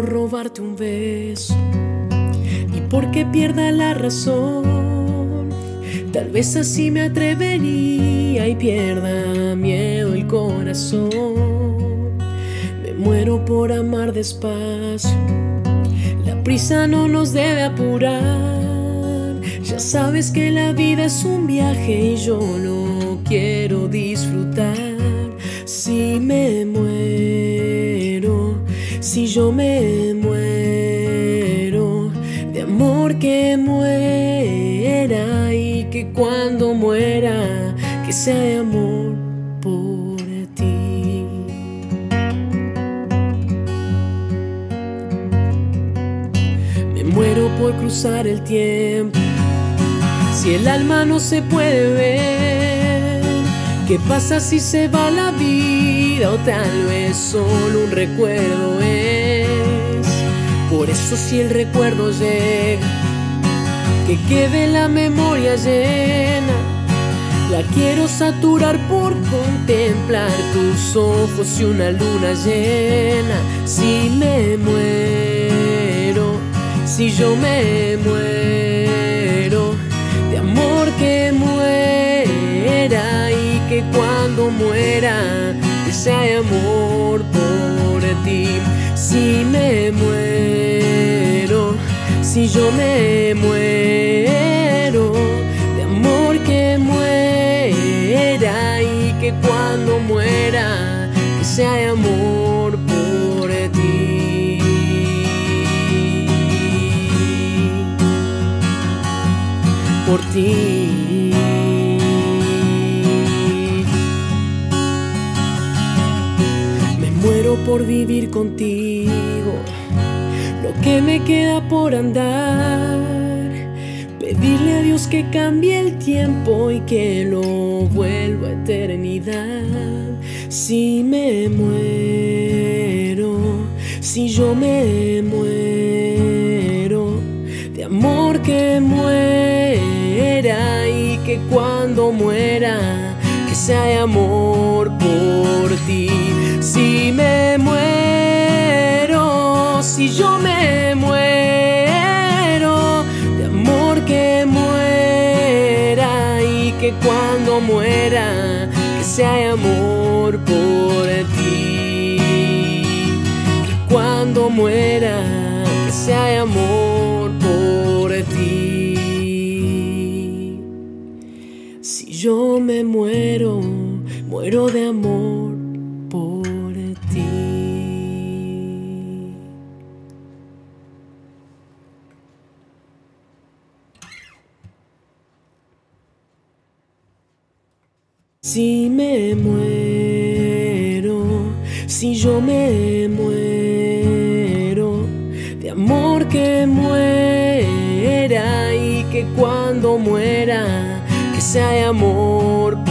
robarte un beso y porque pierda la razón. Tal vez así me atrevería y pierda miedo el corazón. Me muero por amar despacio. La prisa no nos debe apurar. Ya sabes que la vida es un viaje y yo lo quiero disfrutar. Si me muero, si yo me cuando muera, que sea de amor por ti. Me muero por cruzar el tiempo. Si el alma no se puede ver, ¿qué pasa si se va la vida? O tal vez solo un recuerdo es. Por eso si el recuerdo llega, que quede la memoria llena. La quiero saturar por contemplar tus ojos y una luna llena. Si me muero, si yo me muero, de amor que muera y que cuando muera, sea amor por ti. Si me muero, si yo me muero, de amor que muera y que cuando muera, que sea de amor por ti. Por ti. Me muero por vivir contigo lo que me queda por andar. Pedirle a Dios que cambie el tiempo y que lo vuelva a eternidad. Si me muero, si yo me muero, de amor que muera y que cuando muera, que sea amor por ti. Si me muero, yo me muero, de amor que muera y que cuando muera, que sea amor por ti. Que cuando muera, que sea amor por ti. Si yo me muero, muero de amor por Si me muero, si yo me muero, de amor que muera y que cuando muera, que sea de amor